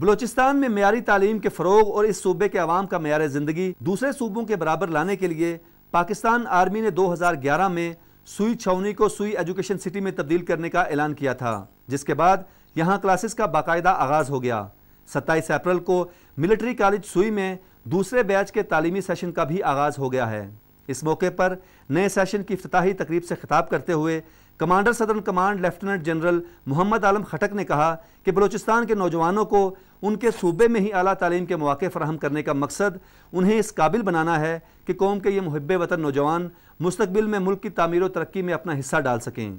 بلوچستان میں معیاری تعلیم کے فروغ اور اس صوبے کے عوام کا معیار زندگی دوسرے صوبوں کے برابر لانے کے لیے پاکستان آرمی نے دو ہزار گیارہ میں سوئی چھونی کو سوئی ایجوکیشن سٹی میں تبدیل کرنے کا اعلان کیا تھا، جس کے بعد یہاں کلاسز کا باقاعدہ آغاز ہو گیا۔ ستائیس اپریل کو ملٹری کالج سوئی میں دوسرے بیچ کے تعلیمی سیشن کا بھی آغاز ہو گیا ہے۔ اس موقع پر نئے سیشن کی افتتاحی تقریب سے خطاب کرتے ہوئے commander southern command lieutenant general Muhammad Alam Khattak نے کہا کہ بلوچستان کے نوجوانوں کو ان کے صوبے میں ہی اعلیٰ تعلیم کے مواقع فراہم کرنے کا مقصد انہیں اس قابل بنانا ہے کہ قوم کے یہ محب وطن نوجوان مستقبل میں ملک کی تعمیر و ترقی میں اپنا حصہ ڈال سکیں۔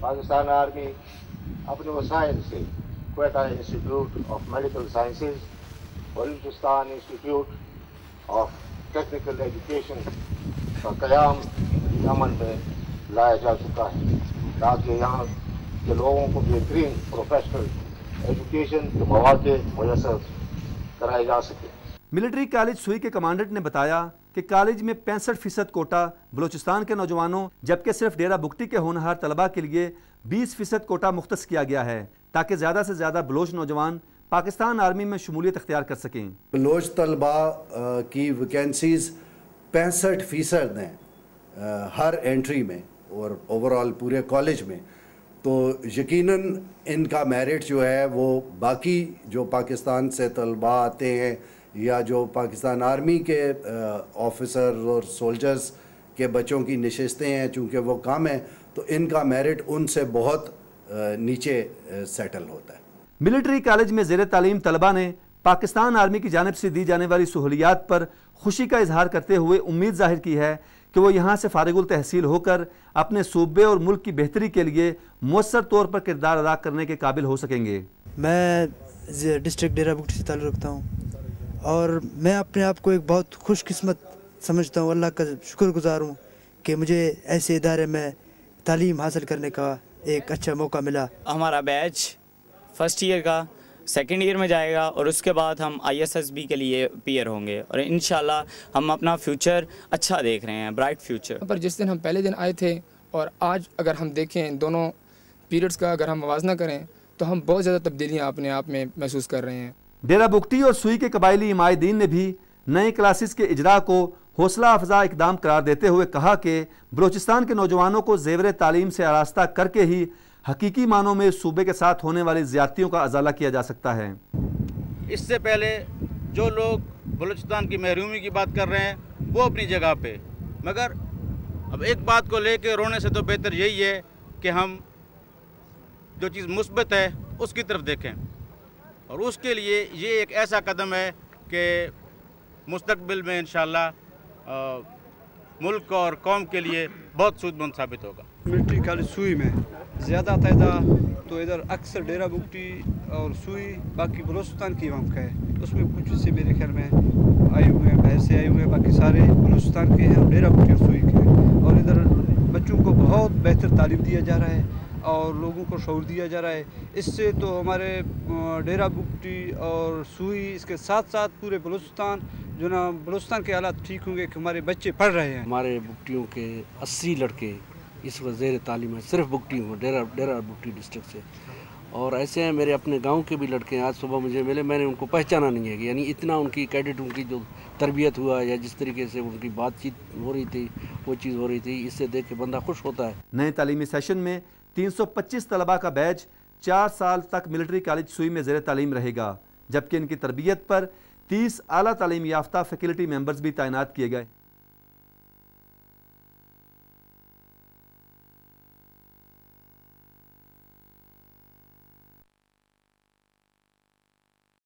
پاکستان آرمی اپنے وسائل سے Quetta institute of medical sciences, Balochistan institute of technical education کا قیام عمل میں لایا جا چکا ہے۔ تاکہ یہاں کے لوگوں کو بہترین پروفیشنل ایجوکیشن کے مواقع میسر کرائے جا سکے۔ ملٹری کالج سوئی کے کمانڈنٹ نے بتایا کہ کالج میں پینسٹھ فیصد کوٹا بلوچستان کے نوجوانوں جبکہ صرف ڈیرہ بکتی کے ہونہار طلبہ کے لیے بیس فیصد کوٹا مختص کیا گیا ہے تاکہ زیادہ سے زیادہ بلوچ نوجوان پاکستان آرمی میں شمولیت اختیار کر سکیں۔ بلوچ طلبہ کی ویکینسیز پینسٹھ فیصد ہیں ہر انٹری میں۔ اور اوورال پورے کالج میں، تو یقیناً ان کا میرٹ جو ہے وہ باقی جو پاکستان سے طلباء آتے ہیں یا جو پاکستان آرمی کے آفیسر اور سولجرز کے بچوں کی نشستیں ہیں چونکہ وہ کام ہیں، تو ان کا میرٹ ان سے بہت نیچے سیٹل ہوتا ہے۔ ملٹری کالج میں زیر تعلیم طلبہ نے پاکستان آرمی کی جانب سے دی جانے والی سہولیات پر خوشی کا اظہار کرتے ہوئے امید ظاہر کی ہے کہ وہ یہاں سے فارغ التحصیل ہو کر اپنے صوبے اور ملک کی بہتری کے لیے مؤثر طور پر کردار ادا کرنے کے قابل ہو سکیں گے۔ میں ڈسٹرکٹ ڈیرہ بکٹی سے تعلق رکھتا ہوں اور میں اپنے آپ کو ایک بہت خوش قسمت سمجھتا ہوں۔ اللہ کا شکر گزار ہوں کہ مجھے ایسے ادارے میں تعلیم حاصل کرنے کا ایک اچھا موقع ملا۔ ہمارا بیچ فرسٹ ایئر کا سیکنڈ ایئر میں جائے گا اور اس کے بعد ہم آئی ایس ایس بی کے لیے پیئر ہوں گے اور انشاءاللہ ہم اپنا فیوچر اچھا دیکھ رہے ہیں برائٹ فیوچر پر جس دن ہم پہلے دن آئے تھے اور آج اگر ہم دیکھیں دونوں پیریڈز کا اگر ہم موازنہ کریں تو ہم بہت زیادہ تبدیلیاں اپنے آپ میں محسوس کر رہے ہیں۔ ڈیرہ بکٹی اور سوئی کے قبائلی عمائدین نے بھی نئے کلاسز کے اجراء کو حوصلہ افزا اقدام قرار دیتے ہوئے کہا کہ بلوچستان کے نوجوانوں کو زیور تعلیم سے آراستہ کر کے ہی حقیقی معنوں میں صوبے کے ساتھ ہونے والی زیادتیوں کا ازالہ کیا جا سکتا ہے۔ اس سے پہلے جو لوگ بلوچستان کی محرومی کی بات کر رہے ہیں، وہ اپنی جگہ پہ۔ مگر اب ایک بات کو لے کے رونے سے تو بہتر یہی ہے کہ ہم جو چیز مثبت ہے، اس کی طرف دیکھیں۔ اور اس کے لیے یہ ایک ایسا قدم ہے کہ مستقبل میں انشاءاللہ ملک اور قوم کے لیے بہت سود مند ثابت ہوگا۔ ملٹری کالج سوئی میں۔ زیادہ تعداد تو ادھر اکثر ڈیرہ بکٹی اور سوئی، باقی بلوچستان کی عوام کا ہے اس میں کچھ سے میرے خیال میں آئے ہوئے ہیں باہر سے آئے ہوئے ہیں، باقی سارے بلوچستان کے ہیں اور ڈیرہ بکٹی اور سوئی کے ہیں اور ادھر بچوں کو بہت بہتر تعلیم دیا جا رہا ہے اور لوگوں کو شعور دیا جا رہا ہے۔ اس سے تو ہمارے ڈیرہ بکٹی اور سوئی، اس کے ساتھ ساتھ پورے بلوچستان، جو نا بلوچستان کے حالات ٹھیک ہوں گے، کہ ہمارے بچے پڑھ رہے ہیں۔ ہمارے بکٹیوں کے اسی لڑکے اس وقت زیر تعلیم ہے، صرف بکٹی ہوں، ڈیرہ ڈیرہ بکٹی ڈسٹرکٹ سے۔ اور ایسے ہیں، میرے اپنے گاؤں کے بھی لڑکے ہیں۔ آج صبح مجھے ملے، میں نے ان کو پہچانا نہیں ہے کہ یعنی اتنا ان کی کیڈٹ، ان کی جو تربیت ہوا یا جس طریقے سے ان کی بات چیت ہو رہی تھی، وہ چیز ہو رہی تھی، اس سے دیکھ کے بندہ خوش ہوتا ہے۔ نئے تعلیمی سیشن میں تین سو پچیس طلباء کا بیچ چار سال تک ملٹری کالج سوئی میں زیر تعلیم رہے گا، جبکہ ان کی تربیت پر تیس اعلیٰ تعلیم یافتہ فیکلٹی ممبرز بھی تعینات کیے گئے۔